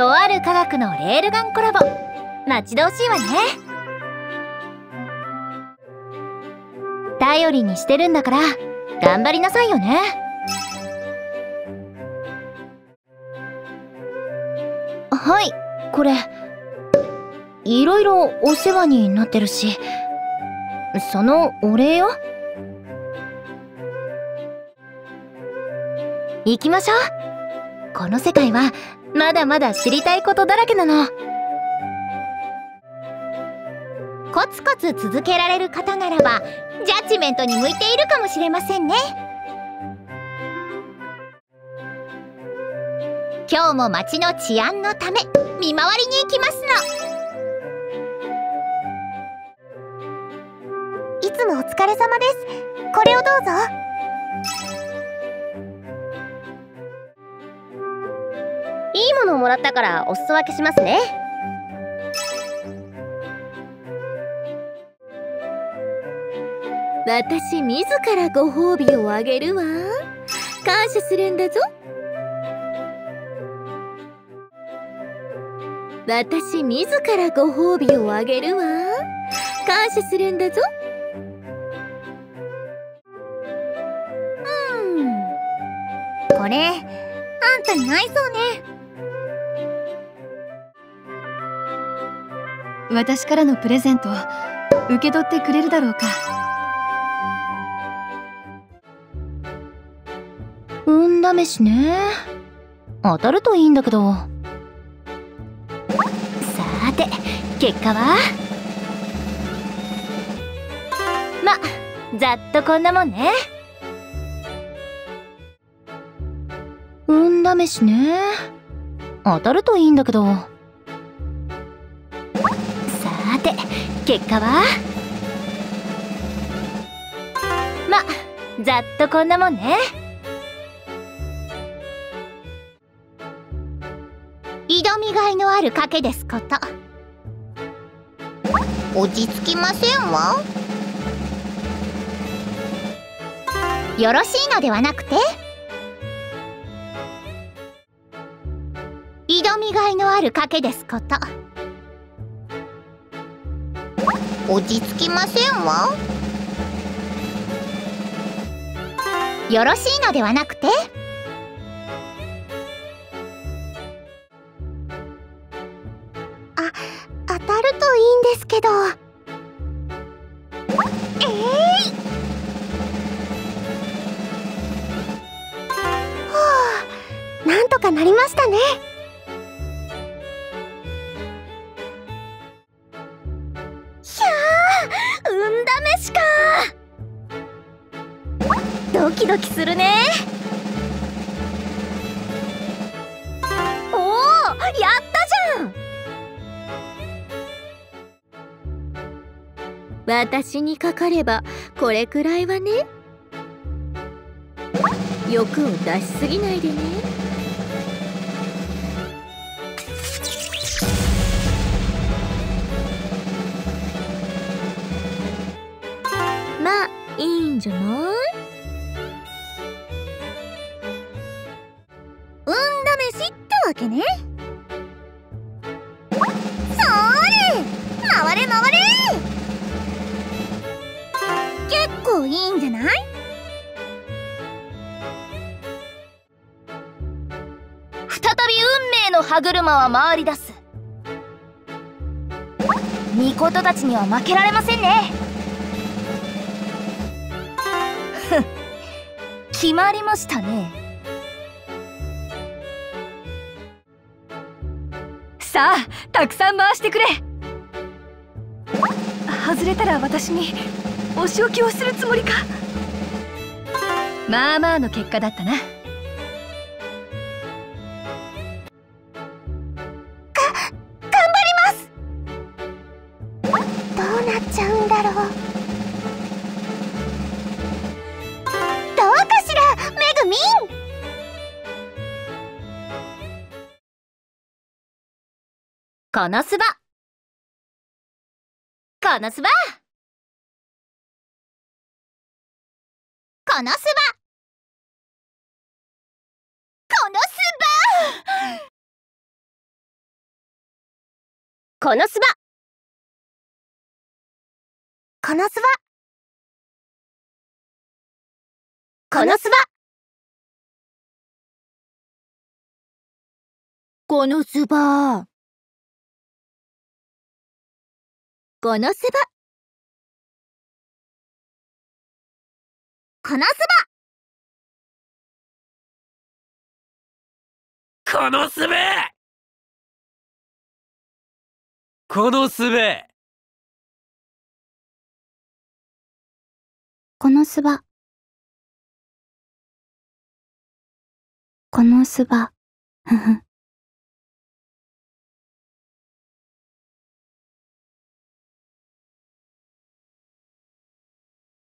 とある科学のレールガンコラボ。待ち遠しいわね。頼りにしてるんだから頑張りなさいよね。はいこれ。いろいろお世話になってるしそのお礼よ行きましょう。この世界はまだまだ知りたいことだらけなの。コツコツ続けられる方ならばジャッジメントに向いているかもしれませんね。今日も街の治安のため見回りに行きますの。いつもお疲れ様です。これをどうぞ。いいものをもらったからお裾分けしますね。私自らご褒美をあげるわ。感謝するんだぞ。私自らご褒美をあげるわ。感謝するんだぞ。うん。これあんたに合いそうね私からのプレゼント受け取ってくれるだろうか。運試しね。当たるといいんだけど。さーて結果は？まざっとこんなもんね。運試しね。当たるといいんだけど。結果は？まざっとこんなもんね。挑みがいのある賭けですこと。落ち着きませんわ。よろしいのではなくて。挑みがいのある賭けですこと。落ち着きませんわ。よろしいのではなくて。あ当たるといいんですけど。えい、はあなんとかなりましたね。キドキするね。おおやったじゃん。私にかかればこれくらいはね。欲を出しすぎないでね。まあいいんじゃない？けね。そーれ回れ回れ。結構いいんじゃない？再び運命の歯車は回り出す。巫女たちには負けられませんね。ふ決まりましたね。さあたくさん回してくれ。外れたら私にお仕置きをするつもりか。まあまあの結果だったな。頑張ります。どうなっちゃうんだろう。どうかしら。めぐみんこのすばこのすばこのすばこのすばこのすばこのすばこのすばこのすばこのすばこのすこのすべこのすべこのすばこのすばふふ